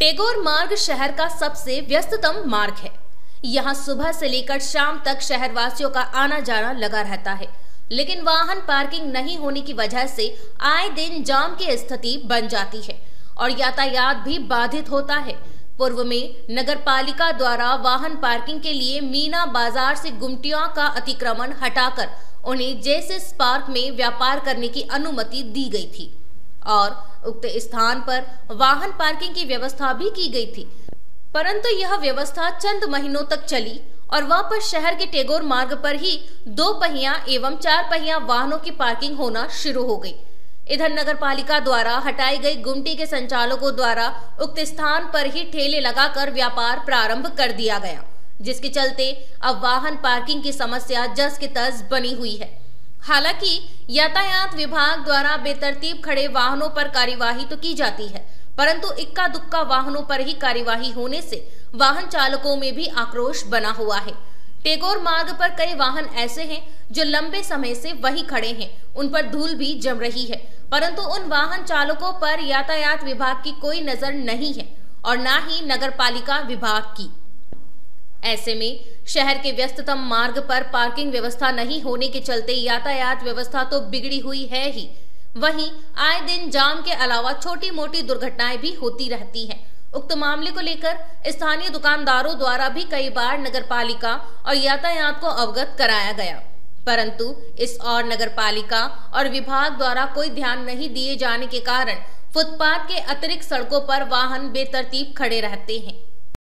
टेगोर मार्ग शहर का सबसे व्यस्ततम मार्ग है। यहाँ सुबह से लेकर शाम तक शहरवासियों का आना जाना लगा रहता है। लेकिन वाहन पार्किंग नहीं होने की वजह से आए दिन जाम की स्थिति बन जाती है और यातायात भी बाधित होता है। पूर्व में नगर पालिका द्वारा वाहन पार्किंग के लिए मीना बाज़ार से गुमटिया का अतिक्रमण हटाकर उन्हें जैसे पार्क में व्यापार करने की अनुमति दी गई थी। और उक्त स्थान पर वाहन पार्किंग की व्यवस्था भी की गई थी। परंतु यह व्यवस्था चंद महीनों तक चली और वापस शहर के टेगोर मार्ग पर ही दो पहिया एवं चार पहिया वाहनों की पार्किंग होना शुरू हो गई। इधर नगर पालिका द्वारा हटाई गई गुमटी के संचालकों द्वारा उक्त स्थान पर ही ठेले लगाकर व्यापार प्रारंभ कर दिया गया, जिसके चलते अब वाहन पार्किंग की समस्या जस की तस बनी हुई है। हालाँकि यातायात विभाग द्वारा बेतरतीब खड़े वाहनों पर कार्यवाही तो की जाती है, परंतु इक्का दुक्का वाहनों पर ही कार्यवाही होने से वाहन चालकों में भी आक्रोश बना हुआ है। टेगोर मार्ग पर कई वाहन ऐसे हैं जो लंबे समय से वहीं खड़े हैं, उन पर धूल भी जम रही है, परंतु उन वाहन चालकों पर यातायात विभाग की कोई नज़र नहीं है, और न ही नगर पालिका विभाग की। ऐसे में शहर के व्यस्ततम मार्ग पर पार्किंग व्यवस्था नहीं होने के चलते यातायात व्यवस्था तो बिगड़ी हुई है ही। वहीं आए दिन जाम के अलावा छोटी मोटी दुर्घटनाएँ भी होती रहती हैं। उक्त मामले को लेकर स्थानीय दुकानदारों द्वारा भी कई बार नगर पालिका और यातायात को अवगत कराया गया। परंतु इस और नगर पालिका और विभाग द्वारा कोई ध्यान नहीं दिए जाने के कारण फुटपाथ के अतिरिक्त सड़कों पर वाहन बेतरतीब खड़े रहते हैं।